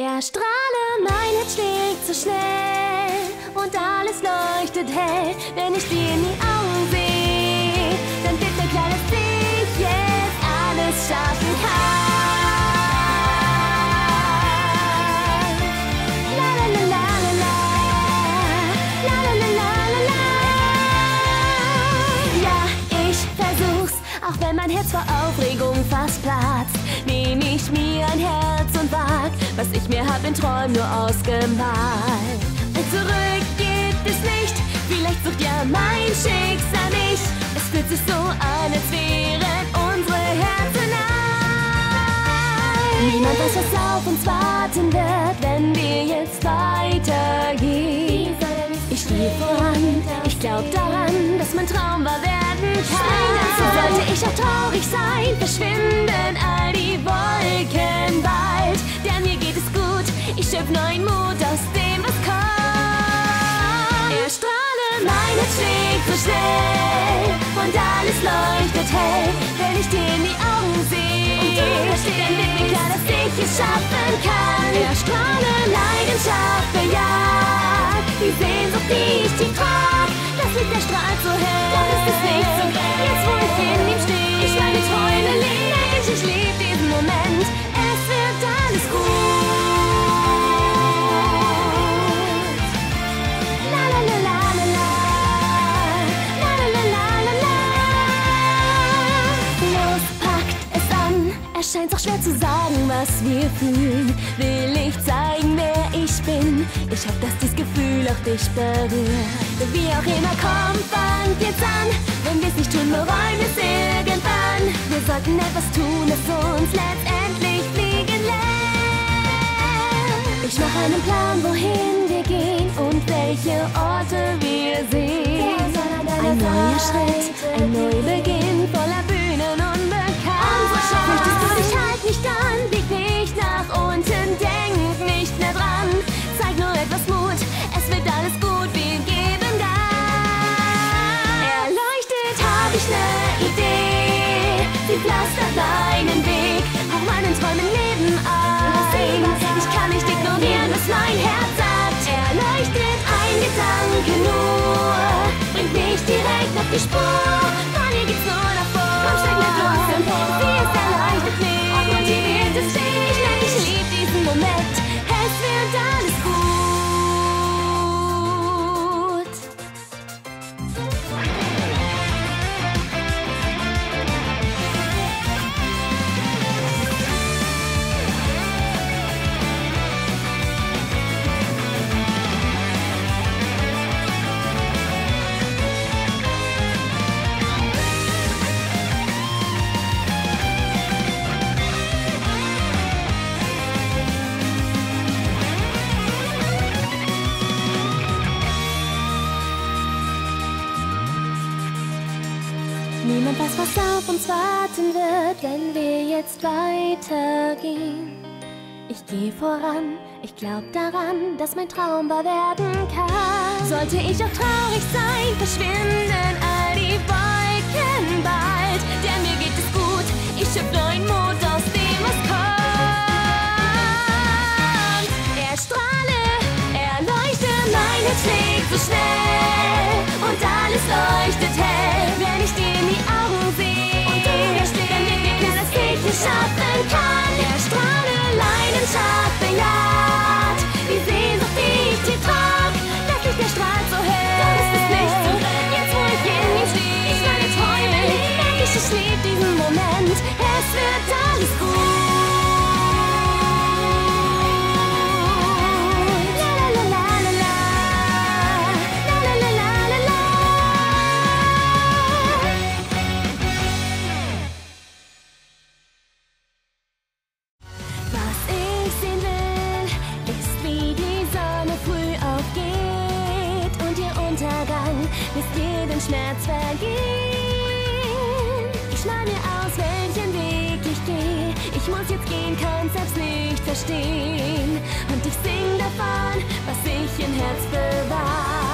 Erstrahle, mein Herz schlägt so schnell und alles leuchtet hell, wenn ich dir in die Augen sehe. Dann mir klar, dass jetzt alles schaffen kann. Ja, ich versuch's, auch wenn mein Herz vor Aufregung fast platzt. Nehm ich mir ein Herz und was ich mir hab in Träumen nur ausgemalt. Und zurück gibt es nicht, vielleicht sucht ja mein Schicksal mich. Es fühlt sich so an, als wären unsere Herzen ein. Niemand weiß, was auf uns warten wird, wenn wir jetzt weitergehen. Ich stehe voran, ich glaub daran, dass mein Traum wahr werden kann. Und alles leuchtet hell, wenn ich dir in die Augen sehe. Und du dann wird mir klar, dass ich es schaffen kann. Erstrahle, Leidenschaft bejagt, die Sehnsucht, die ich tief trag. Das Licht, der strahlt so hell, dann ist es nicht so grell. Jetzt, wo ich in ihm stehe, ich meine Träume lebe, ich, ich lieb diesen Moment. Es scheint auch schwer zu sagen, was wir fühlen. Will ich zeigen, wer ich bin. Ich hoffe, dass dies Gefühl auch dich berührt. Wie auch immer, komm, fangt jetzt an. Wenn wir es nicht tun, bereuen wir es irgendwann. Wir sollten etwas tun, das uns letztendlich fliegen lässt. Ich mach einen Plan, wohin wir gehen und welche Orte wir sehen. Ein neuer Schritt, ein Neubeginn pflastert meinen Weg, auch meinen Träumen Leben ein. Ich kann nicht ignorieren, was mein Herz sagt. Erleuchtet ein Gedanke nur, bringt mich direkt auf die Spur. Von hier geht's nur nach vor. Komm, steig mit uns empor. Sie ist erleichtert mich und motiviert es dich. Ich merk, ich lieb diesen Moment. Niemand weiß, was auf uns warten wird, wenn wir jetzt weitergehen. Ich gehe voran, ich glaub daran, dass mein Traum wahr werden kann. Sollte ich auch traurig sein, verschwinden all die Wolken bald. Denn mir geht es gut, ich schöpf neuen Mut aus dem, was kommt. Erstrahle, erleuchte, mein Herz schlägt so schnell und alles leuchtet hell, Untergang lässt jeden Schmerz vergehen. Ich mal mir aus, welchen Weg ich gehe. Ich muss jetzt gehen, kann selbst nicht verstehen. Und ich sing davon, was ich im Herz bewahrt.